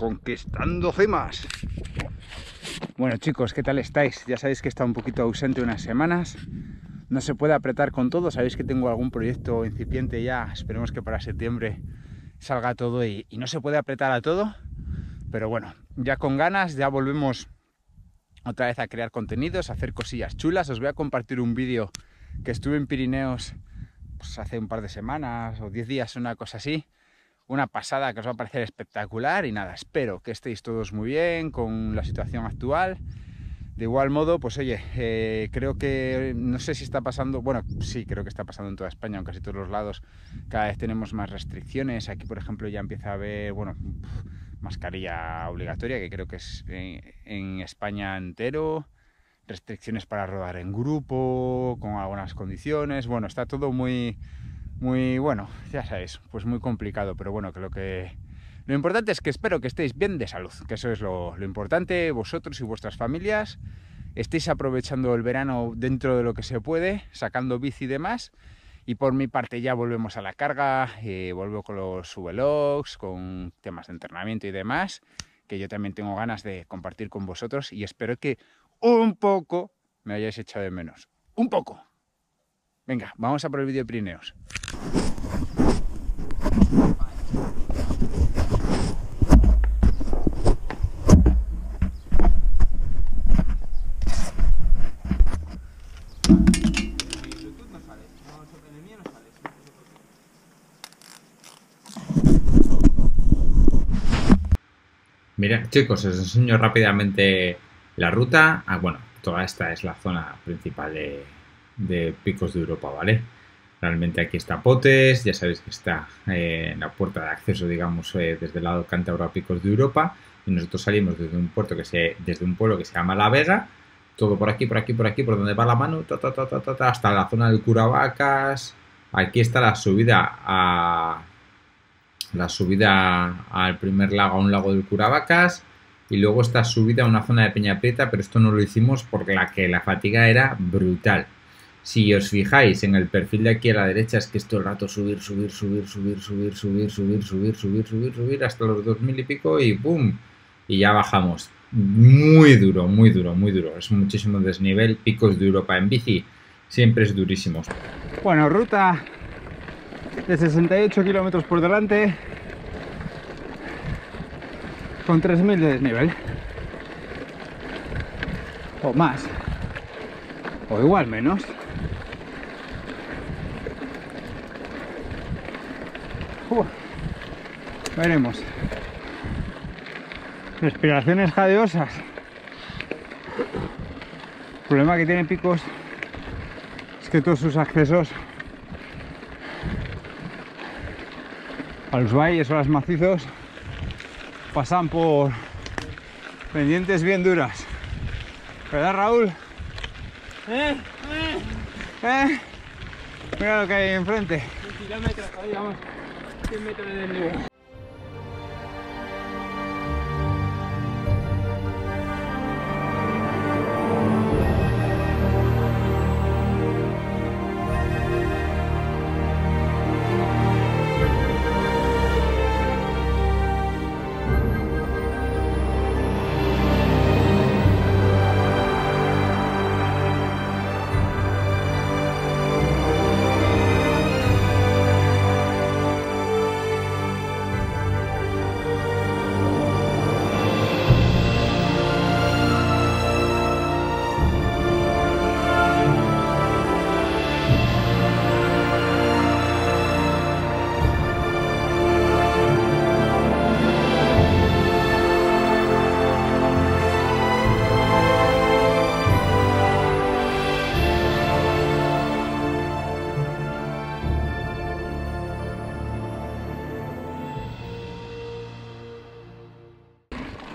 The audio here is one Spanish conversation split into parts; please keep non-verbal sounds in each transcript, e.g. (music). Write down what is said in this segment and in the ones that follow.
conquistando cimas. Bueno chicos, ¿qué tal estáis? Ya sabéis que he estado un poquito ausente unas semanas. No se puede apretar con todo, sabéis que tengo algún proyecto incipiente ya, esperemos que para septiembre salga todo y, no se puede apretar a todo. Pero bueno, ya con ganas, ya volvemos otra vez a crear contenidos, a hacer cosillas chulas. Os voy a compartir un vídeo que estuve en Pirineos pues, hace un par de semanas o 10 días, una cosa así. Una pasada que os va a parecer espectacular y nada, espero que estéis todos muy bien con la situación actual. De igual modo, pues oye, eh, creo que no sé si está pasando, bueno, sí, creo que está pasando en toda España, en casi todos los lados, cada vez tenemos más restricciones. Aquí, por ejemplo, ya empieza a haber, bueno, mascarilla obligatoria, que creo que es en, España entero, restricciones para rodar en grupo, con algunas condiciones, bueno, está todo muy, muy, bueno, ya sabéis, pues muy complicado, pero bueno, creo que lo importante es que espero que estéis bien de salud, que eso es lo, lo importante, vosotros y vuestras familias, estéis aprovechando el verano dentro de lo que se puede, sacando bici y demás, y por mi parte ya volvemos a la carga, eh, vuelvo con los sublogs, con temas de entrenamiento y demás, que yo también tengo ganas de compartir con vosotros y espero que un poco me hayáis echado de menos. Un poco. Venga, vamos a por el vídeo de Pirineos. Mira, chicos, os enseño rápidamente la ruta. Ah, bueno, toda esta es la zona principal de, Picos de Europa, ¿vale? Realmente aquí está Potes, ya sabéis que está eh, en la puerta de acceso, digamos, eh, desde el lado cántabro a Picos de Europa. Y nosotros salimos desde un puerto que se, desde un pueblo que se llama La Vega, todo por aquí, por aquí, por aquí, por donde va la mano, hasta la zona del Curavacas. Aquí está la subida a la subida al primer lago, a un lago del Curavacas, y luego esta subida a una zona de Peña Prieta, pero esto no lo hicimos porque la que la fatiga era brutal. Si os fijáis en el perfil de aquí a la derecha, es que es todo el rato subir, subir, subir, subir, subir, subir, subir, subir, subir, subir, subir, hasta los 2000 y pico y ¡pum! Y ya bajamos. Muy duro, muy duro, muy duro. Es muchísimo desnivel. Picos de Europa en bici siempre es durísimo. Bueno, ruta de 68 kilómetros por delante con 3000 de desnivel o más o igual menos veremos respiraciones jadeosas el problema que tiene picos es que todos sus accesos a los valles o a los macizos pasan por pendientes bien duras. ¿Verdad, Raúl? ¿Eh? ¿Eh? ¿Eh? Mira lo que hay enfrente. Un kilómetro, ahí vamos. 100 metros de desnivel.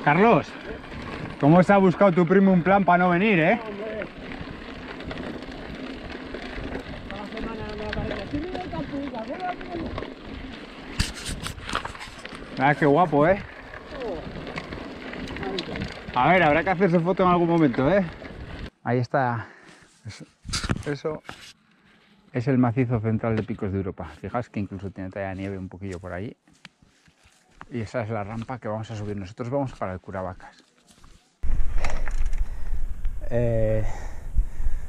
Carlos, ¿cómo se ha buscado tu primo un plan para no venir, eh? Ah, qué guapo, ¿eh? A ver, habrá que hacerse foto en algún momento, ¿eh? Ahí está. Eso, es el macizo central de Picos de Europa. Fijaos que incluso tiene talla de nieve un poquillo por ahí. Y esa es la rampa que vamos a subir. Nosotros vamos para el Curavacas. Eh,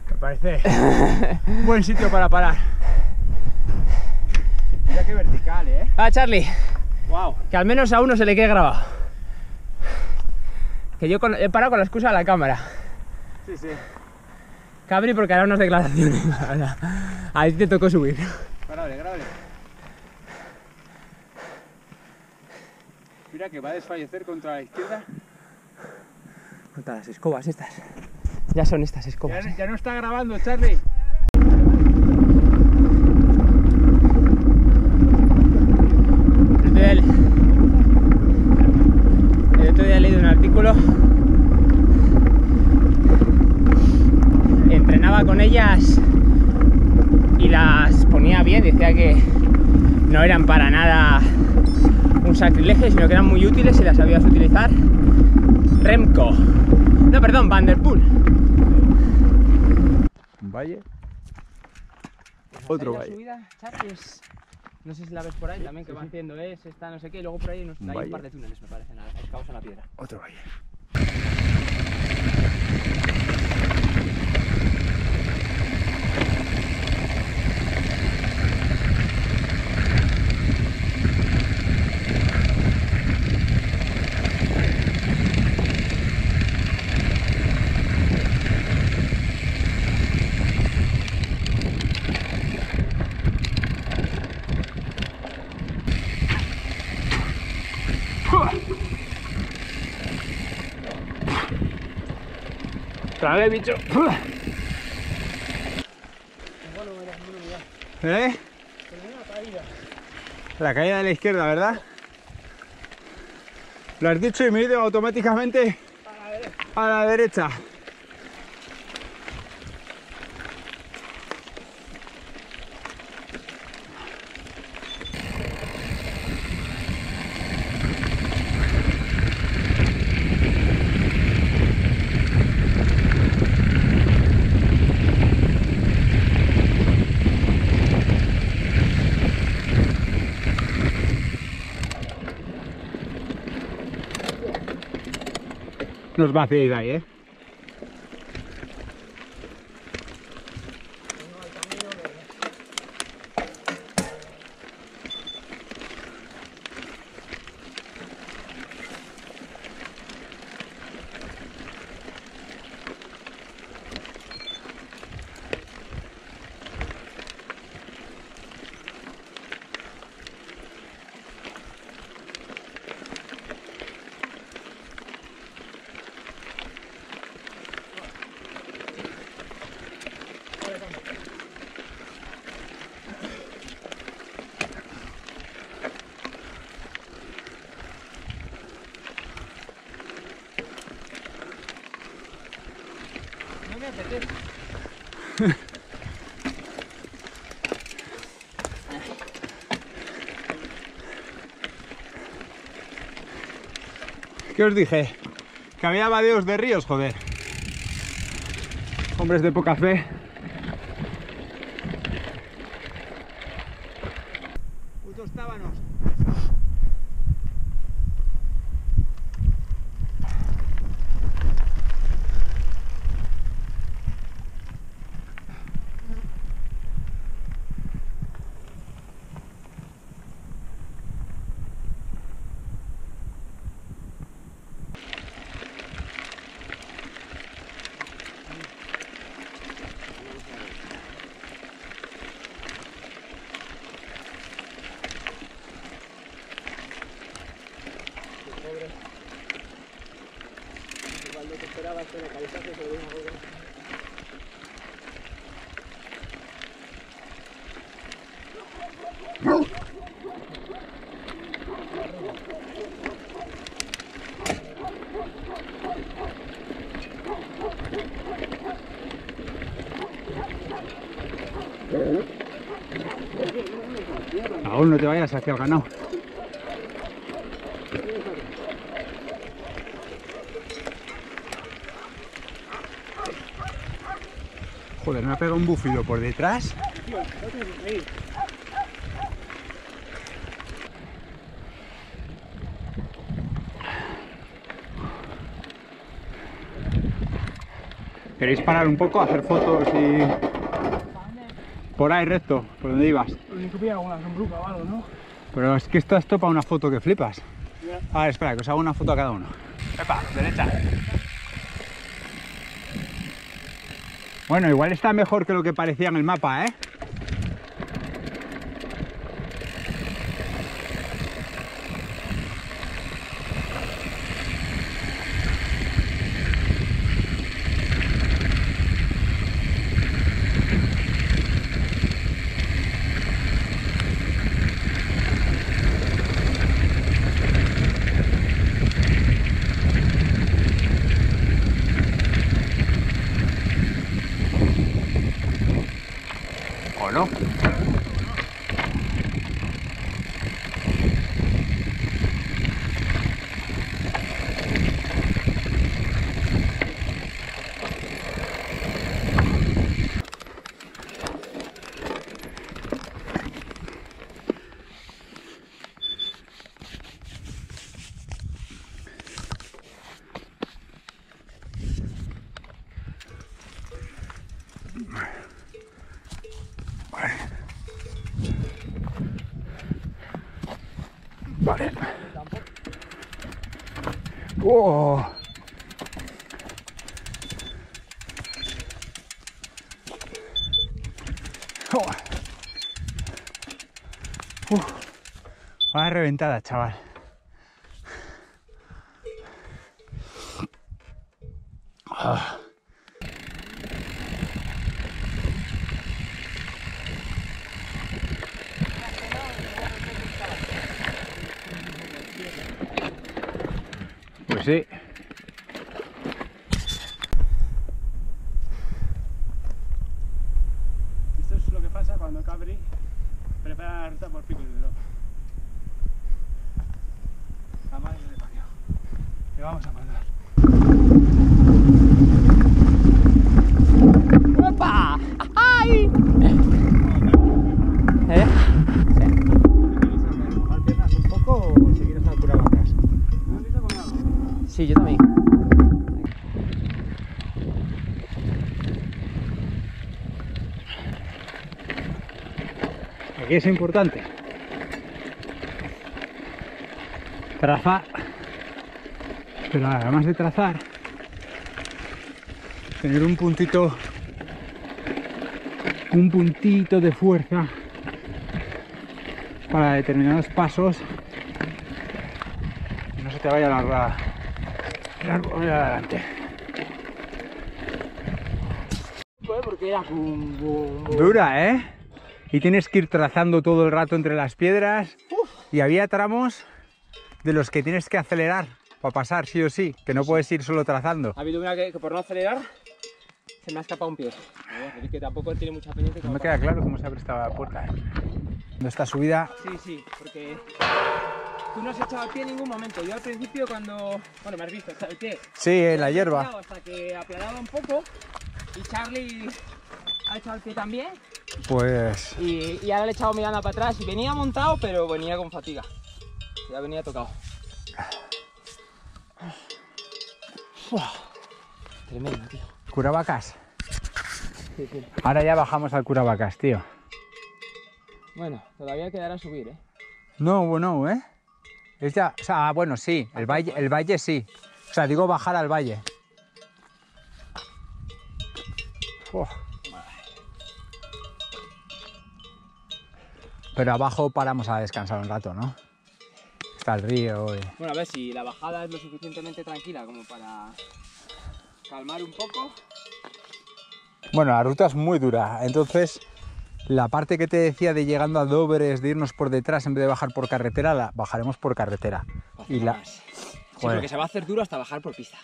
Me parece un (laughs) buen sitio para parar. Mira qué vertical, ¿eh? Ah, Charlie, ¡Wow! que al menos a uno se le quede grabado. Que yo con- he parado con la excusa de la cámara. Sí, sí. Cabri porque hará unas declaraciones. Ahí te tocó subir. Mira que va a desfallecer contra la izquierda. Contra las escobas estas. Ya son estas Ya, escobas. ¿eh? ya no está grabando, Charlie. El otro día, el otro día he leído un artículo. Entrenaba con ellas y las ponía bien. Decía que no eran para nada un sacrilegio, sino que eran muy útiles si las sabías utilizar. Remco. No, perdón, Vanderpool. Un valle. Otro Ahí la valle. subida, Charlie, es- No sé si la ves por ahí también, que va haciendo es, esta, no sé qué, y luego por ahí nos, Un hay valle. un par de túneles, me parecen, excavados en la piedra. Otro valle. Tragué, bicho. ¿Eh? La caída de la izquierda, ¿verdad? Lo has dicho y me he ido automáticamente a la derecha. Nos va a hacer ahí, ¿eh? (laughs) ¿Qué os dije? Que había vadeos de ríos, joder. Hombres de poca fe. Aún no te vayas hacia el ganado. Joder, me ha pegado un búfilo por detrás. ¿Queréis parar un poco, hacer fotos y...? Por ahí recto, por donde ibas. Pero es que esto es topa una foto que flipas. A ver, espera, que os hago una foto a cada uno. Epa, derecha. Bueno, igual está mejor que lo que parecía en el mapa, ¿eh? ¿O no? Vale. ¡Oh! Oh. Uf. Vaya reventada, chaval. Ah. Sí. Esto es lo que pasa cuando Cabri prepara la ruta por pico de oro. La madre que le parió. Le vamos a mandar. ¡Opa! ¡Ay! ¿Eh? ¿Bajar piernas un poco o seguir hasta Curavacas? ¿No has visto con algo? Sí, yo también. Es importante trazar, pero además de trazar, tener un puntito, un puntito de fuerza para determinados pasos no se te vaya la rueda, la rueda adelante. Porque era. Dura, ¿eh? Y tienes que ir trazando todo el rato entre las piedras. Y había tramos de los que tienes que acelerar para pasar sí o sí, que no puedes ir solo trazando. Ha habido una que, que por no acelerar se me ha escapado un pie. Es que tampoco tiene mucha pendiente. No me queda claro cómo se abre esta puerta. ¿eh? No esta subida. Sí, sí, porque tú no has echado el pie en ningún momento. Yo al principio cuando... Bueno, me has visto, el pie. Sí, en la He hierba. Hasta que aplanaba un poco y Charlie ha echado el pie también. Pues Y, y ahora le he echado mirando para atrás y venía montado, pero venía con fatiga. Ya venía tocado. Tremendo, tío. Curavacas. Sí, sí. Ahora ya bajamos al Curavacas, tío. Bueno, todavía quedará subir, ¿eh? No, bueno, ¿eh? Es ya, o sea, bueno, sí, el valle, el valle sí. O sea, digo bajar al valle. Uf. Pero abajo paramos a descansar un rato, ¿no? Está el río y... Bueno, a ver si la bajada es lo suficientemente tranquila como para calmar un poco. Bueno, la ruta es muy dura, entonces la parte que te decía de llegando a Dobres, de irnos por detrás en vez de bajar por carretera, la bajaremos por carretera. Y la, Sí, porque se va a hacer duro hasta bajar por pista.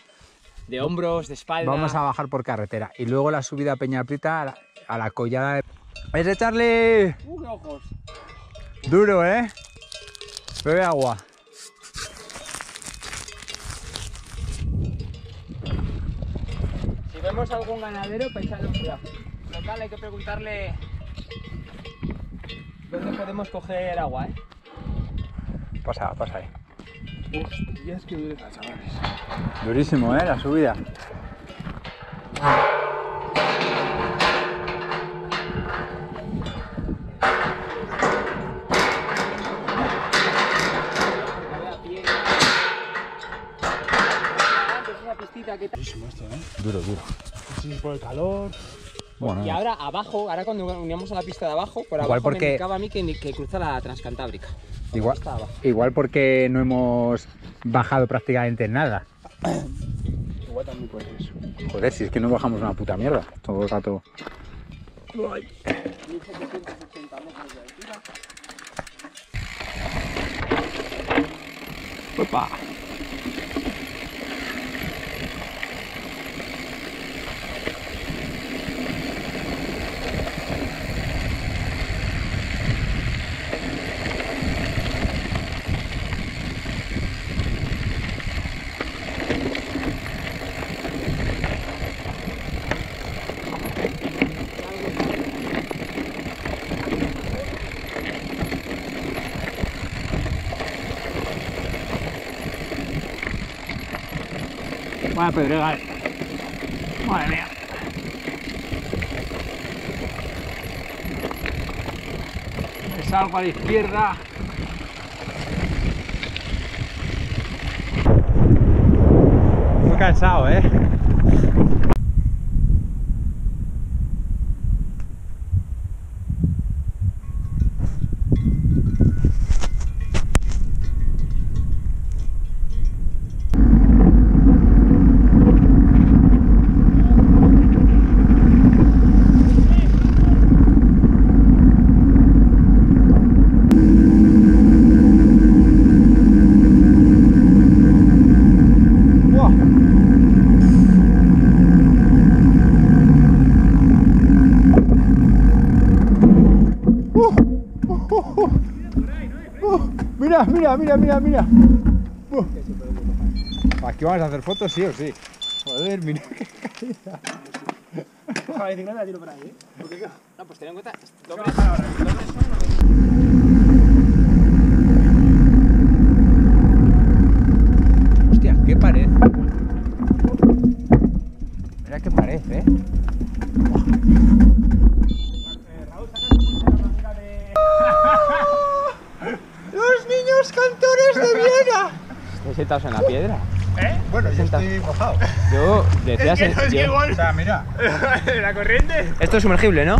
De hombros, de espalda. Vamos a bajar por carretera. Y luego la subida a Peña Prieta a la, a la collada de... ¡Es de Charlie! ¡Uh, qué ojos! Duro, ¿eh? Bebe agua. Si vemos algún ganadero, pensadlo cuidado. Local, hay que preguntarle dónde podemos coger agua, ¿eh? Pasa, pasa ahí. Hostias, que dureza, chavales. Durísimo, ¿eh? La subida. Duro, duro. Sí, por el calor. Bueno, Y ahora abajo, ahora cuando uníamos a la pista de abajo, por Igual abajo porque- me indicaba a mí que, que cruza la Transcantábrica. La Igual, igual porque no hemos bajado prácticamente nada. Igual también puede ser eso. Joder, si es que no bajamos una puta mierda. Todo el rato. 1780 metros de altura. ¡Opa! Vaya pedregal. Madre mía. Me salgo a la izquierda. Muy cansado, ¿eh? Mira, mira, mira, mira. Uh. Aquí vamos a hacer fotos, sí o sí. Joder, mira qué caída. Coja la bicicleta y tiro por ahí, ¿eh? Porque qué. No, pues ten en cuenta, ¿Qué dobles, dobles son Hostia, qué pared. Mira qué pared, ¿eh? Eh, Raúl, saca tu pulsera mágica de. ¡Los niños cantores de Viena! ¿Estáis sentados en la piedra? ¿Eh? Bueno, yo estoy mojado. Yo decía... (laughs) Es que no, es que yo- igual. O sea, mira. (laughs) ¿La corriente? Esto es sumergible, ¿no?